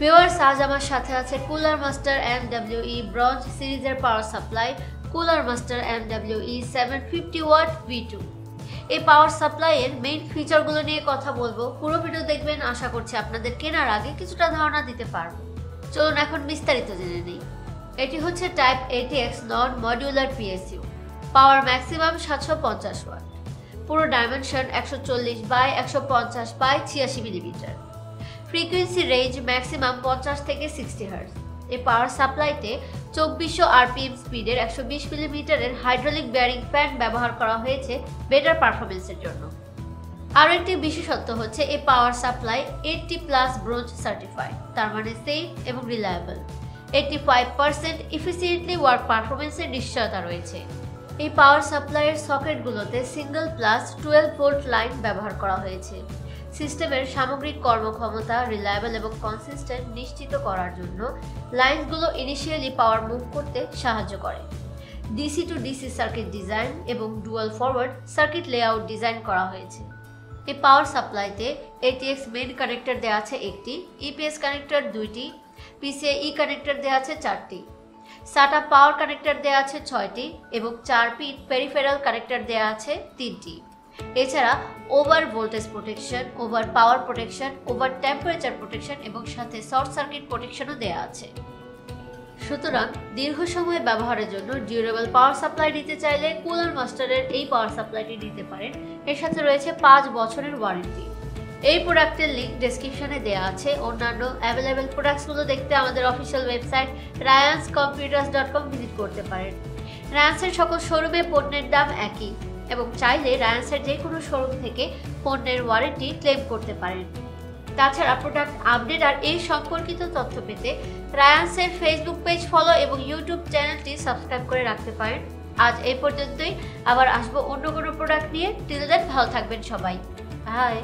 Viewers, আজ আমার সাথে আছে cooler master M W E bronze সিরিজের power supply, cooler master M W E seven fifty watt V two. এই power সাপ্লাইয়ের main ফিচারগুলো নিয়ে কথা বলব। পুরো ভিডিও দেখবেন, আশা করছি আপনাদের কেনার আগে কিছুটা ধারণা দিতে পারব। চলুন এখন বিস্তারিত জেনে নিই। এটি হচ্ছে type ATX non modular PSU power maximum সাতশো পঞ্চাশ ওয়াট, পুরো ডাইমেনশন একশো চল্লিশ বাই একশো পঞ্চাশ বাই ছিয়াশি মিলিমিটার ফ্রিকোয়েন্সি রেঞ্জ ম্যাক্সিমাম পঞ্চাশ থেকে সিক্সটি হার্স এই পাওয়ার সাপ্লাইতে চব্বিশশো আরপিএম স্পিডের একশো বিশ মিলিমিটারের হাইড্রোলিক বেয়ারিং ফ্যান ব্যবহার করা হয়েছে বেটার পারফরমেন্সের জন্য। আরও একটি বিশেষত্ব হচ্ছে এই power supply eighty plus bronze certified তার মানে সেফ এবং reliable eighty five percent efficiently work পারফরমেন্সের নিশ্চয়তা রয়েছে। এই পাওয়ার সাপ্লাইয়ের সকেটগুলোতে single plus twelve volt line ব্যবহার করা হয়েছে। সিস্টেমের সামগ্রিক কর্মক্ষমতা রিলায়েবল এবং কনসিস্টেন্ট নিশ্চিত করার জন্য লাইনগুলো ইনিশিয়ালি পাওয়ার মুভ করতে সাহায্য করে। DC to DC circuit design এবং dual forward circuit layout design করা হয়েছে। এই পাওয়ার সাপ্লাইতে এটিএক্স মেন কানেক্টর দেওয়া আছে একটি ইপিএস কানেক্টর দুইটি পিসিআই কানেক্টর দেওয়া আছে চারটি সাটা পাওয়ার কানেক্টর দেওয়া আছে ছয়টি এবং চার পিন পেরিফেরাল কানেক্টর দেওয়া আছে তিনটি। এছাড়া over voltage protection over power protection over temperature protection এবং সাথে শর্ট সার্কিট প্রোটেকশনও দেওয়া আছে। সুতরাং দীর্ঘ সময় ব্যবহারের জন্য ডিউরেবল পাওয়ার সাপ্লাই নিতে চাইলে কুলার মাস্টারের এই পাওয়ার সাপ্লাইটি নিতে পারেন। এর সাথে রয়েছে পাঁচ বছরের ওয়ারেন্টি এই প্রোডাক্টের লিঙ্ক ডেসক্রিপশনে দেওয়া আছে। অন্যান্য অ্যাভেলেবেল প্রোডাক্টসগুলো দেখতে আমাদের official website Ryans computers dot com visit করতে পারেন। রায়ান্সের সকল শোরুমে পণ্যের দাম একই। এবং চাইলে রায়ান্সের যে কোনো শোরুম থেকে পণ্যের ওয়ারেন্টি ক্লেম করতে পারেন। তাছাড়া প্রোডাক্ট আপডেট আর এই সম্পর্কিত তথ্য পেতে রায়ান্সের ফেসবুক পেজ ফলো এবং ইউটিউব চ্যানেলটি সাবস্ক্রাইব করে রাখতে পারেন। আজ এই পর্যন্তই। আবার আসব অন্য কোনো প্রোডাক্ট নিয়ে। টিল দেন ভালো থাকবেন সবাই। বাই